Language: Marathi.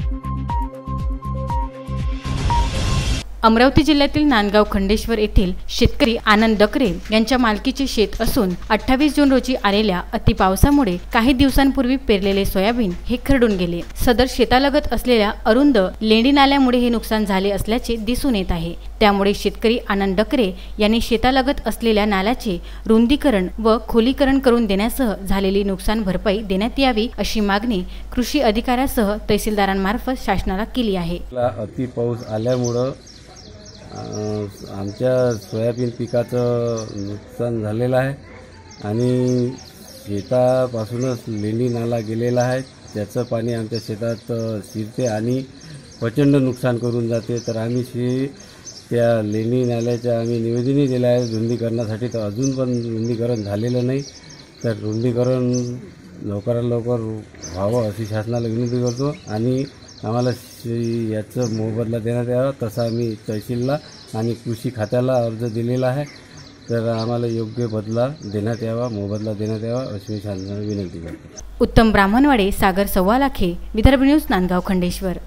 thank you अमरावती जिल्ह्यातील नांदगाव खंडेश्वर येथील शेतकरी आनंद डकरे यांच्या मालकीचे शेत असून अठ्ठावीस जून रोजी आलेल्या अतिपावसामुळे काही दिवसांपूर्वी पेरलेले सोयाबीन हे खरडून गेले. सदर शेतालगत असलेल्या अरुंद लेंडी नाल्यामुळे हे नुकसान झाले असल्याचे दिसून येत आहे. त्यामुळे शेतकरी आनंद डकरे यांनी शेतालगत असलेल्या नाल्याचे रुंदीकरण व खोलीकरण करून देण्यासह झालेली नुकसान भरपाई देण्यात यावी अशी मागणी कृषी अधिकाऱ्यासह तहसीलदारांमार्फत शासनाला केली आहे. अति पाऊस आल्यामुळं आमच्या सोयाबीन पिकाचं नुकसान झालेलं आहे आणि शेतापासूनच लेणी नाला गेलेला आहे. त्याचं पाणी आमच्या शेतात शिरते आणि प्रचंड नुकसान करून जाते. तर आम्ही शे त्या लेणी नाल्याच्या आम्ही निवेदनही दिलं आहे. रुंदीकरणासाठी तर अजून पण रुंदीकरण झालेलं नाही. तर रुंदीकरण लवकरात लवकर व्हावं अशी शासनाला विनंती करतो. आणि आम्हाला याचं मोबदला देण्यात यावा तसा आम्ही तहसीलला आणि कृषी खात्याला अर्ज दिलेला आहे. तर आम्हाला योग्य बदला देण्यात यावा मोबदला देण्यात यावा अशी मी शासनाला विनंती करतो. Uttam Brahmanwade Sagar Sawalakhe Vidarbha news Nandgaon Khandeshwar.